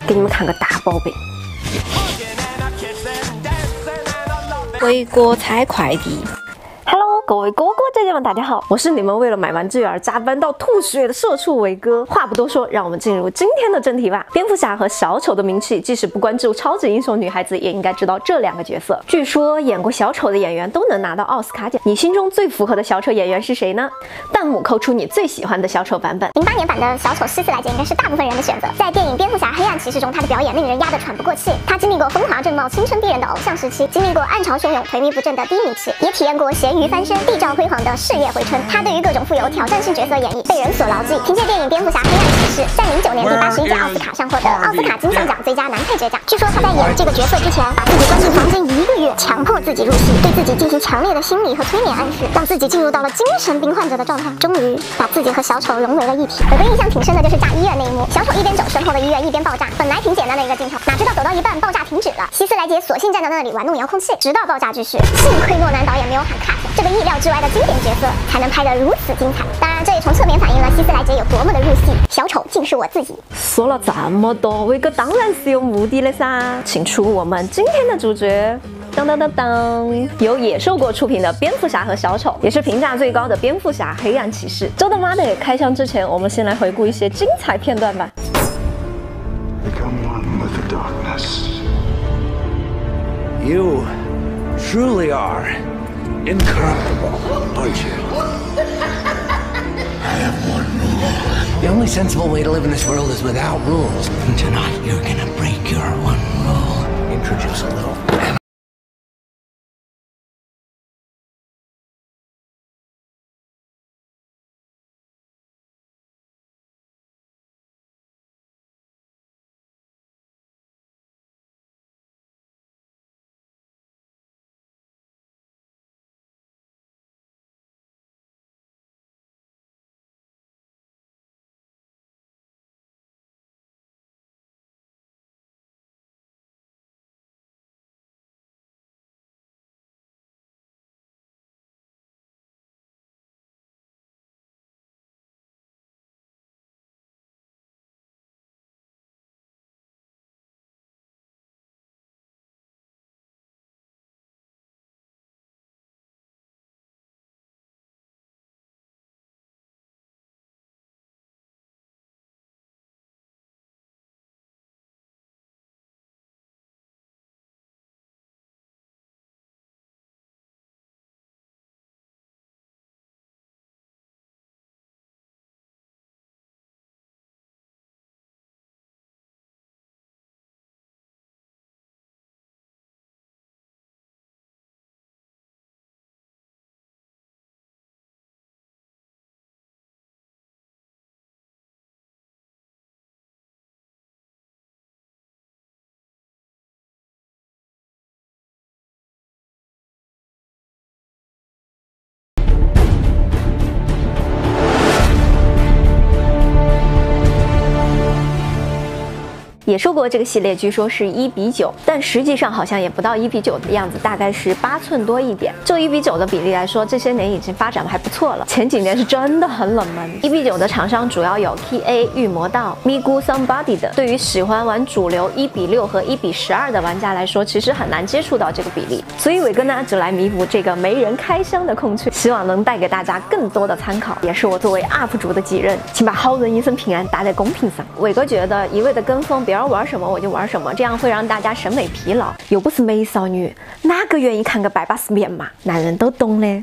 给你们看个大宝贝。回国拆快递。Hello，各位哥哥姐姐们，大家好，我是你们为了买玩具而加班到吐血的社畜伟哥。话不多说，让我们进入今天的正题吧。蝙蝠侠和小丑的名气，即使不关注超级英雄女孩子，也应该知道这两个角色。据说演过小丑的演员都能拿到奥斯卡奖。你心中最符合的小丑演员是谁呢？弹幕扣出你最喜欢的小丑版本。零八年版的小丑希斯莱杰应该是大部分人的选择。在电影《蝙蝠侠：黑暗骑士》中，他的表演令人压得喘不过气。他经历过风华正茂、青春逼人的偶像时期，经历过暗潮汹涌、颓靡不振的低迷期，也体验过咸鱼翻身、地照辉煌的事业回春。他对于各种富有挑战性角色演绎被人所牢记。凭借电影《蝙蝠侠：黑暗骑士》，在零九年第八十一届奥斯卡上获得奥斯卡金像奖最佳男配角奖。据说他在演这个角色之前，把自己关进房间一个月，强迫自己入戏，对自己进行强烈的心理和催眠暗示，让自己进入到了精神病患者的状态，终于把自己和小丑融为了一体。我的印象挺深的就是炸医院那一幕，小丑一边走，身后的医院一边爆炸。本来挺简单的一个镜头，哪知道走到一半爆炸停止了，希斯莱杰索性站在那里玩弄遥控器，直到爆炸继续。幸亏诺兰导演没有喊卡个意料之外的经典角色才能拍得如此精彩。当然，这也从侧面反映了希斯莱杰有多么的入戏。小丑竟是我自己。说了这么多，威哥当然是有目的的噻，请出我们今天的主角。当当当当，由野兽国出品的《蝙蝠侠和小丑》，也是评价最高的《蝙蝠侠：黑暗骑士》。周的妈的！开箱之前，我们先来回顾一些精彩片段吧。Become one with the darkness. You truly are incorruptible, aren't you? I have one rule. The only sensible way to live in this world is without rules. And tonight you're gonna break your one rule. Introduce a little.《也说过》这个系列据说是一比九，但实际上好像也不到一比九的样子，大概是八寸多一点。就一比九的比例来说，这些年已经发展的还不错了。前几年是真的很冷门。一比九的厂商主要有 TA、御魔道、咪咕 Somebody 的。对于喜欢玩主流一比六和一比十二的玩家来说，其实很难接触到这个比例。所以伟哥呢，就来弥补这个没人开箱的空缺，希望能带给大家更多的参考，也是我作为 UP 主的己任。请把好人一生平安打在公屏上。伟哥觉得一味的跟风，别人玩什么我就玩什么，这样会让大家审美疲劳。又不是美少女，哪个愿意看个拜把式面嘛？男人都懂的。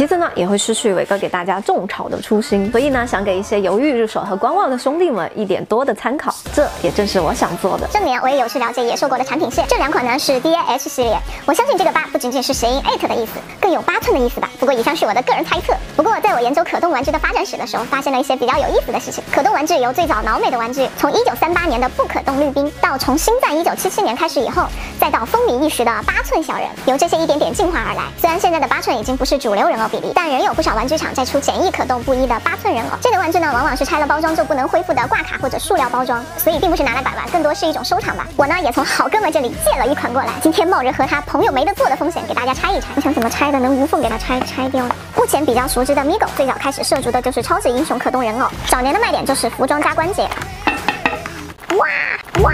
其次呢，也会失去伟哥给大家种草的初心，所以呢，想给一些犹豫入手和观望的兄弟们一点多的参考，这也正是我想做的。这年我也有去了解野兽国的产品线，这两款呢是 DAH 系列。我相信这个八不仅仅是谐音 eight 的意思，更有八寸的意思吧。不过以上是我的个人猜测。不过在我研究可动玩具的发展史的时候，发现了一些比较有意思的事情。可动玩具由最早老美的玩具，从1938年的不可动绿兵，到从星战1977年开始以后，再到风靡一时的八寸小人，由这些一点点进化而来。虽然现在的八寸已经不是主流人偶比例，但仍有不少玩具厂在出简易可动不一的八寸人偶。这类玩具呢，往往是拆了包装就不能恢复的挂卡或者塑料包装，所以并不是拿来摆玩，更多是一种收藏吧。我呢也从好哥们这里借了一款过来，今天冒着和他朋友没得做的风险给大家拆一拆。我想怎么拆的能无缝给它拆拆掉呢？目前比较熟知的 Migo 最早开始涉足的就是超级英雄可动人偶，早年的卖点就是服装加关节。哇哇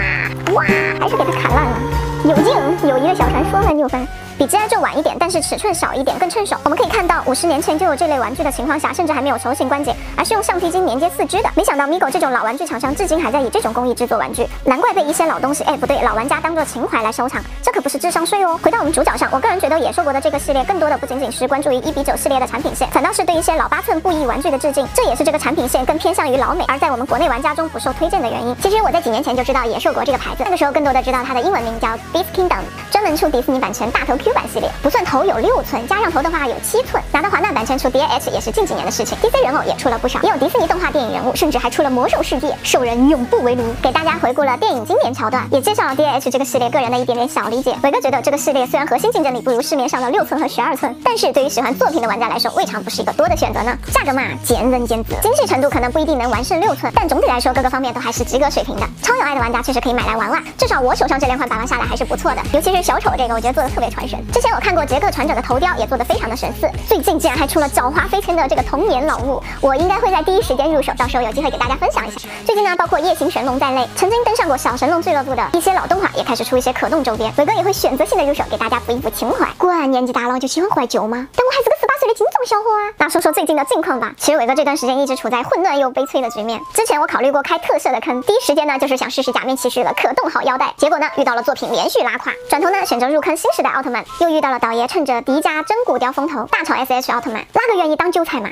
哇！还是给它砍烂了。有劲，友谊的小传说很有分。比 G.I. 就晚一点，但是尺寸小一点更趁手。我们可以看到，五十年前就有这类玩具的情况下，甚至还没有球形关节，而是用橡皮筋连接四肢的。没想到 Migo 这种老玩具厂商至今还在以这种工艺制作玩具，难怪被一些老东西，哎不对，老玩家当做情怀来收藏，这可不是智商税哦。回到我们主角上，我个人觉得野兽国的这个系列更多的不仅仅是关注于一比九系列的产品线，反倒是对一些老八寸布艺玩具的致敬，这也是这个产品线更偏向于老美，而在我们国内玩家中不受推荐的原因。其实我在几年前就知道野兽国这个牌子，那个时候更多的知道它的英文名叫 Beast Kingdom，专门出迪士尼版权大头 Q 版系列，不算。头有六寸，加上头的话有七寸。拿到华纳版权出 D H 也是近几年的事情。DC 人偶也出了不少，也有迪士尼动画电影人物，甚至还出了魔兽世界，兽人永不为奴。给大家回顾了电影经典桥段，也介绍了 D H 这个系列个人的一点点小理解。伟哥觉得这个系列虽然核心竞争力不如市面上的六寸和十二寸，但是对于喜欢作品的玩家来说，未尝不是一个多的选择呢。价格嘛，见仁见智，精细程度可能不一定能完胜六寸，但总体来说各个方面都还是及格水平的。超有爱的玩家确实可以买来玩玩，至少我手上这两款把玩下来还是不错的，尤其是小丑这个，我觉得做的特别传神。之前我看过杰克船长的头雕。也做得非常的神似，最近竟然还出了狡猾飞天的这个童年老物，我应该会在第一时间入手，到时候有机会给大家分享一下。最近呢，包括夜行神龙在内，曾经登上过小神龙俱乐部的一些老动画也开始出一些可动周边，伟哥也会选择性的入手，给大家补一补情怀。果然年纪大了就喜欢怀旧吗？但我还是个十八岁的精壮小伙啊。那说说最近的近况吧。其实伟哥这段时间一直处在混乱又悲催的局面。之前我考虑过开特摄的坑，第一时间呢就是想试试假面骑士的可动好腰带，结果呢遇到了作品连续拉胯，转头呢选择入坑新时代奥特曼，又遇到了导爷趁着迪迦真骨雕风头。大炒 S H 奥特曼，哪个愿意当韭菜嘛？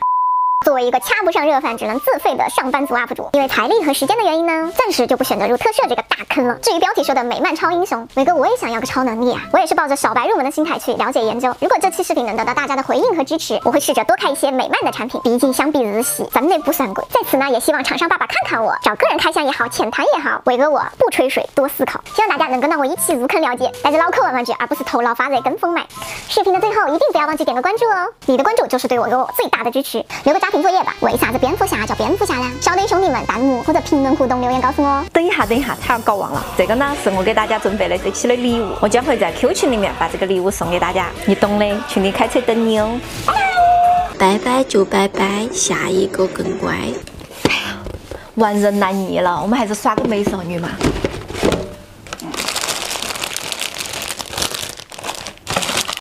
作为一个掐不上热饭，只能自费的上班族 UP 主，因为财力和时间的原因呢，暂时就不选择入特摄这个坑了。至于标题说的美漫超英雄，伟哥我也想要个超能力啊！我也是抱着小白入门的心态去了解研究。如果这期视频能得到大家的回应和支持，我会试着多开一些美漫的产品。毕竟相比日系，真的不算贵。在此呢，也希望厂商爸爸看看我，找个人开箱也好，浅谈也好，伟哥我不吹水，多思考。希望大家能跟到我一起入坑了解，带着脑壳玩玩具，而不是头脑发热跟风买。视频的最后一定不要忘记点个关注哦，你的关注就是对我我最大的支持。留个家庭作业吧，为啥子？蝙蝠侠叫蝙蝠侠呢？小的兄弟们，弹幕或者评论互动留言告诉我。等一下，等一下，差点搞忘了，这个呢是我给大家准备的这期的礼物，我将会在 Q 群里面把这个礼物送给大家，你懂的，群里开车等你哦。拜拜就拜拜，下一个更乖。哎呀，玩人难腻了，我们还是耍个美少女嘛。